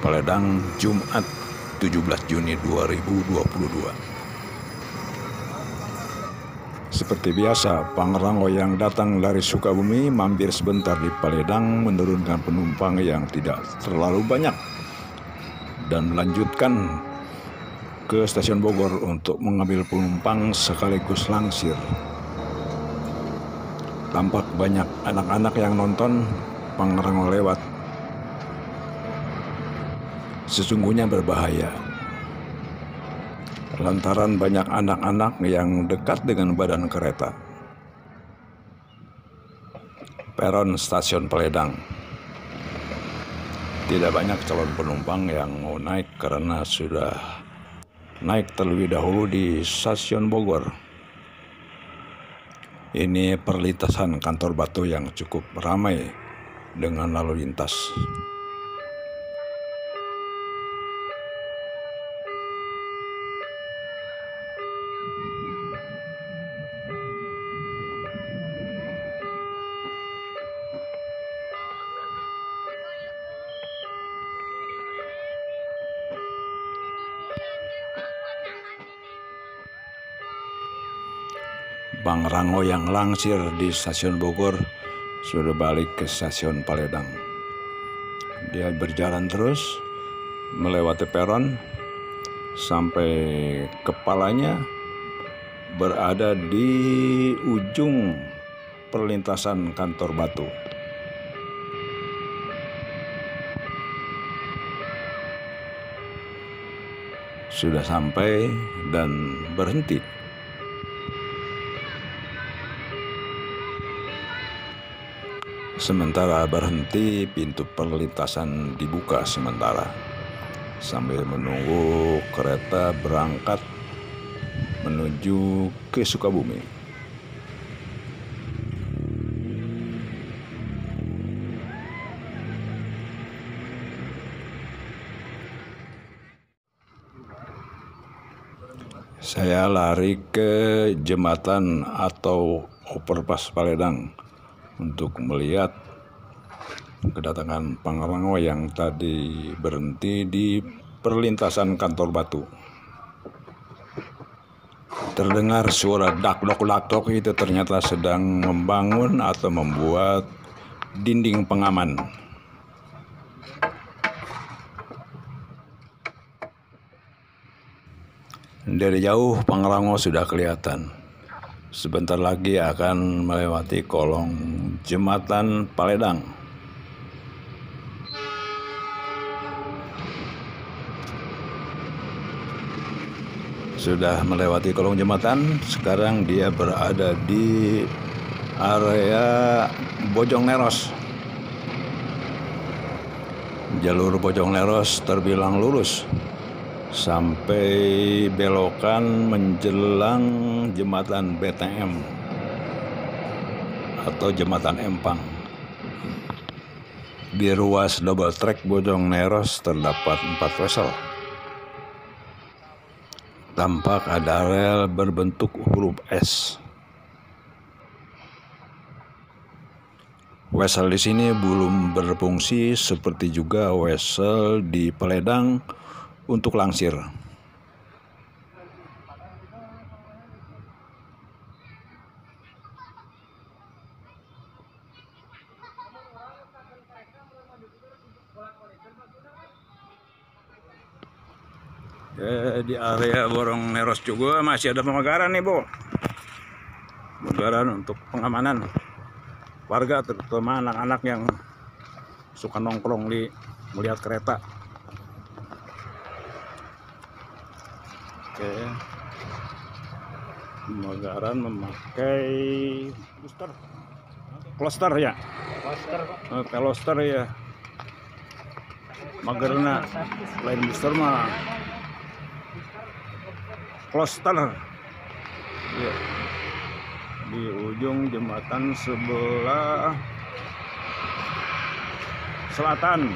Paledang, Jumat 17 Juni 2022. Seperti biasa, Pangrango yang datang dari Sukabumi mampir sebentar di Paledang menurunkan penumpang yang tidak terlalu banyak dan melanjutkan ke stasiun Bogor untuk mengambil penumpang sekaligus langsir. Tampak banyak anak-anak yang nonton Pangrango lewat sesungguhnya berbahaya. Lantaran banyak anak-anak yang dekat dengan badan kereta. Peron stasiun Peledang. Tidak banyak calon penumpang yang mau naik karena sudah naik terlebih dahulu di stasiun Bogor. Ini perlintasan kantor batu yang cukup ramai dengan lalu lintas. Bang Rango yang langsir di stasiun Bogor sudah balik ke stasiun Paledang. Dia berjalan terus melewati peron sampai kepalanya berada di ujung perlintasan kantor batu. Sudah sampai dan berhenti. Sementara berhenti, pintu perlintasan dibuka sementara sambil menunggu kereta berangkat menuju ke Sukabumi. Saya lari ke jembatan atau overpass Paledang untuk melihat kedatangan Pangrango yang tadi berhenti di perlintasan kantor batu. Terdengar suara dak dok itu ternyata sedang membangun atau membuat dinding pengaman. Dari jauh Pangrango sudah kelihatan. Sebentar lagi akan melewati kolong jembatan Paledang. Sudah melewati kolong jembatan, sekarang dia berada di area Bojong Neros. Jalur Bojong Neros terbilang lurus sampai belokan menjelang jembatan BTM atau jembatan Empang. Di ruas double track Bojong Neros terdapat empat wesel. Tampak ada rel berbentuk huruf S. Wesel di sini belum berfungsi seperti juga wesel di Peledang untuk langsir. Ya, di area Borong Neros juga masih ada pemagaran nih, Bu. Pemagaran untuk pengamanan warga terutama anak-anak yang suka nongkrong di melihat kereta. Oke. Pemagaran memakai booster. Cluster ya? Poster kok. Eh, Cluster ya. Magerna lain booster mah cluster ya. di ujung jembatan sebelah selatan